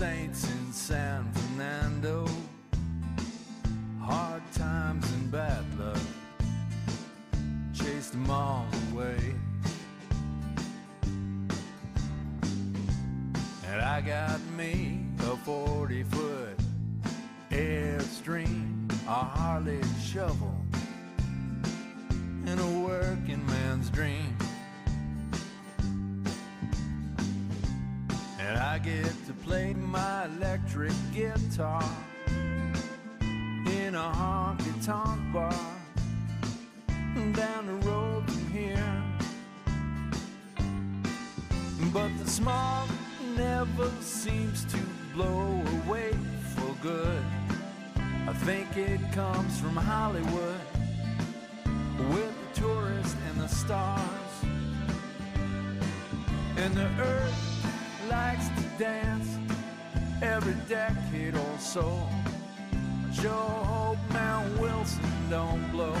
saints in San Fernando. Hard times and bad luck chased them all away. And I got me a 40 foot Airstream, a Harley shovel, and a working man's dream. Get to play my electric guitar in a honky tonk bar down the road from here. But the smog never seems to blow away for good. I think it comes from Hollywood with the tourists and the stars. And the earth likes to dance every decade or so. I sure hope Mount Wilson don't blow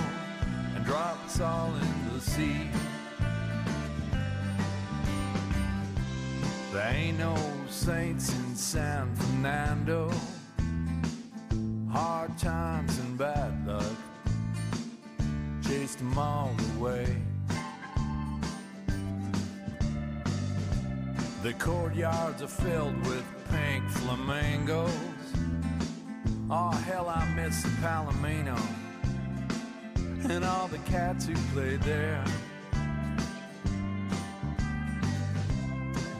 and drop us all in the sea. There ain't no saints in San Fernando. Hard times and bad luck chased them all away. The courtyards are filled with pink flamingos. Oh, hell, I miss the Palomino and all the cats who played there.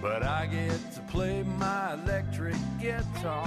But I get to play my electric guitar